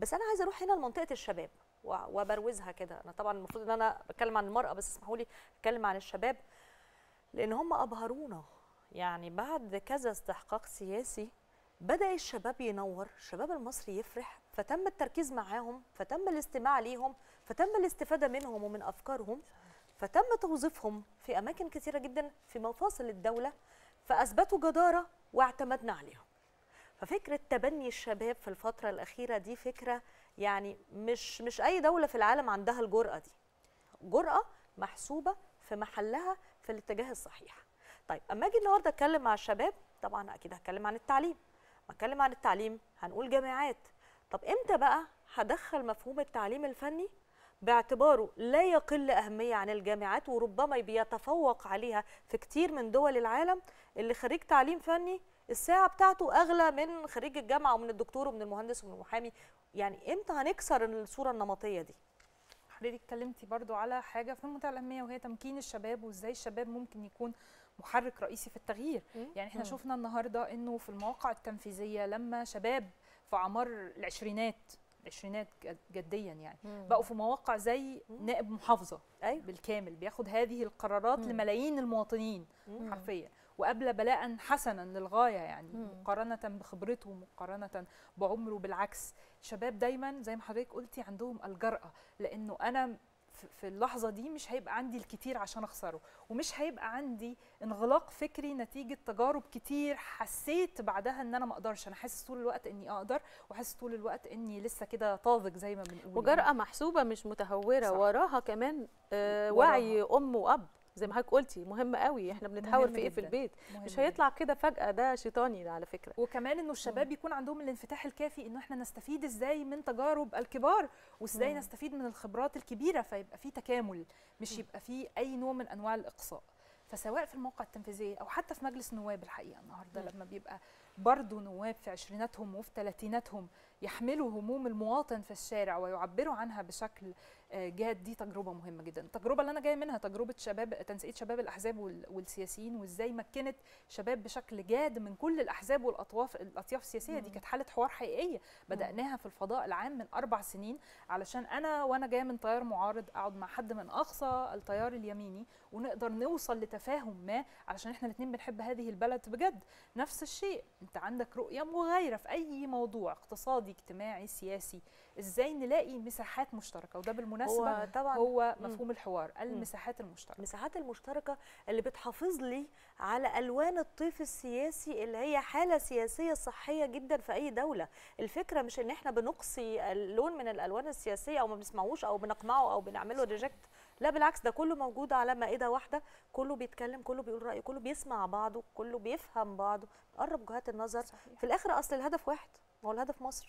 بس أنا عايزة أروح هنا لمنطقة الشباب وبروزها كده. أنا طبعا المفروض إن أنا بتكلم عن المرأة بس اسمحوا لي أتكلم عن الشباب. لأن هم أبهرونا. يعني بعد كذا استحقاق سياسي بدأ الشباب ينور الشباب المصري يفرح فتم التركيز معاهم فتم الاستماع ليهم فتم الاستفادة منهم ومن أفكارهم فتم توظيفهم في أماكن كثيرة جدا في مفاصل الدولة فأثبتوا جدارة واعتمدنا عليهم. ففكرة تبني الشباب في الفترة الأخيرة دي فكرة يعني مش مش أي دولة في العالم عندها الجرأة دي. جرأة محسوبة في محلها في الاتجاه الصحيح. طيب أما أجي النهارده أتكلم مع الشباب طبعا أكيد هتكلم عن التعليم. ما أتكلم عن التعليم هنقول جامعات. طب إمتى بقى هدخل مفهوم التعليم الفني؟ باعتباره لا يقل أهمية عن الجامعات وربما بيتفوق عليها في كتير من دول العالم اللي خريج تعليم فني الساعة بتاعته أغلى من خريج الجامعة ومن الدكتور ومن المهندس ومن المحامي يعني إمتى هنكسر الصورة النمطية دي؟ حضرتك اتكلمتي برضو على حاجة في منتهى الاهميه وهي تمكين الشباب وإزاي الشباب ممكن يكون محرك رئيسي في التغيير. يعني إحنا. شفنا النهارده إنه في المواقع التنفيذية لما شباب في اعمار العشرينات العشرينات جد- جديا يعني بقوا في مواقع زي مم. نائب محافظة أيوة. بالكامل بياخد هذه القرارات مم. لملايين المواطنين مم. حرفيا وقبل بلاء حسنا للغاية يعني مم. مقارنة بخبرته مقارنة بعمره بالعكس الشباب دايما زي ما حضرتك قلتي عندهم الجرأة لأنه أنا في- اللحظة دي مش هيبقى عندي الكتير عشان أخسره ومش هيبقى عندي انغلاق فكري نتيجة تجارب كتير حسيت بعدها إن أنا ما أقدرش أنا حاسس طول الوقت إني أقدر وحاسس طول الوقت إني لسه كده طازج زي ما بنقول وجرأة محسوبة مش متهورة صح. وراها كمان آه وراها. وعي أم وأب زي ما حضرتك قلتي مهم قوي إحنا بنتحاور في إيه في. البيت مش. هيطلع كده فجأة ده شيطاني ده على فكرة وكمان إنه الشباب يكون عندهم الانفتاح الكافي إنه إحنا نستفيد إزاي من تجارب الكبار وإزاي. نستفيد من الخبرات الكبيرة فيبقى في تكامل مش يبقى في أي نوع من أنواع الإقصاء فسواء في الموقع التنفيذية أو حتى في مجلس النواب الحقيقة النهارده. لما بيبقى برضه نواب في عشريناتهم وفي ثلاثيناتهم يحملوا هموم المواطن في الشارع ويعبروا عنها بشكل جاد دي تجربة مهمة جدا. التجربة اللي أنا جاية منها تجربة شباب تنسيق شباب الأحزاب وال- والسياسيين وإزاي مكنت شباب بشكل جاد من كل الأحزاب والأطواف الأطياف السياسية. دي. كانت حالة حوار حقيقية بدأناها في الفضاء العام من أربع سنين علشان أنا وأنا جاية من تيار معارض أقعد مع حد من أقصى التيار اليميني ونقدر نوصل لتفاهم ما علشان إحنا الاثنين بنحب هذه البلد بجد. نفس الشيء أنت عندك رؤية مغايرة في أي موضوع اقتصادي اجتماعي سياسي. إزاي نلاقي مساحات مشتركة؟ وده بالمناسبة هو طبعا هو مم. مفهوم الحوار المساحات المشتركة. المساحات المشتركة اللي بتحافظ لي على ألوان الطيف السياسي اللي هي حالة سياسية صحية جدا في أي دولة. الفكرة مش إن إحنا بنقصي اللون من الألوان السياسية أو ما بنسمعوش أو بنقمعه أو بنعمله ريجكت لا بالعكس ده كله موجود على مائدة واحدة. كله بيتكلم كله بيقول رأيه كله بيسمع بعضه كله بيفهم بعضه قرب وجهات النظر. صحيح. في الآخر أصل الهدف واحد ما هو الهدف مصر.